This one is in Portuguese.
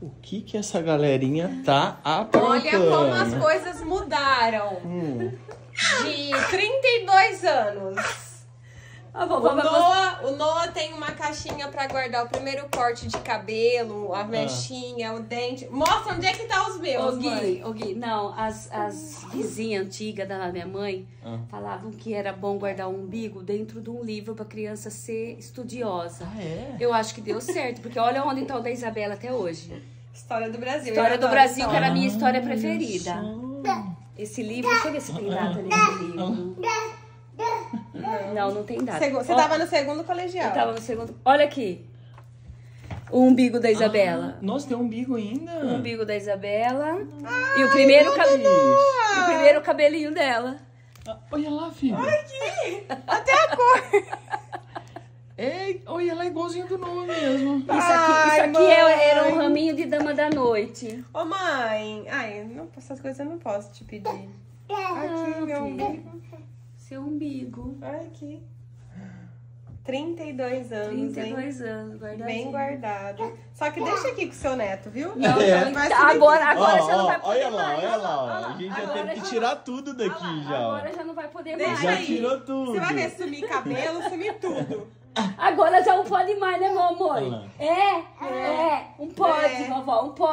O que que essa galerinha tá aprontando? Olha como as coisas mudaram. Hum. De 32 anos. A O vovó vai o Noah tem uma caixinha pra guardar o primeiro corte de cabelo, Ah. a mechinha, o dente. Mostra onde é que tá os meus, mãe. Gui, ô Gui, não, as, as vizinhas antigas da minha mãe Ah. falavam que era bom guardar um umbigo dentro de um livro pra criança ser estudiosa. Ah, é? Eu acho que deu certo, porque olha onde tá o da Isabela até hoje. História do Brasil. História do Brasil, que história. era a minha história preferida. Esse livro, deixa eu ver se tem data nesse livro. Não, não tem data. Segu- Você Ó, tava no segundo colegial. Eu tava no segundo. Olha aqui. O umbigo da Isabela. Nossa, tem um umbigo ainda? O umbigo da Isabela. e o primeiro, ca- Isso. o primeiro cabelinho dela. Ah, olha lá, filho. Até a cor. É, olha lá, igualzinho do Noah mesmo. Isso aqui, Ai, isso aqui é- era um raminho de dama da noite. Ô, mãe. Ai, não, essas coisas eu não posso te pedir. Aqui, Ah, meu filho. umbigo. Seu umbigo. Ai, aqui. 32 anos, hein? 32 anos, guardadinho. Bem guardado. Só que deixa aqui com o seu neto, viu? Não, É. não, Vai agora, agora Ó, já não vai poder olha lá, mais. olha lá. ó. Olha A gente já agora teve que já- tirar tudo daqui Olha lá, já. ó. Agora já não vai poder Deixa mais. Já aí. tirou tudo. Você vai ver sumir cabelo, sumir tudo. Agora já não pode mais, né, meu amor? Olha lá. É, é, um pode, É. vovó, um pode.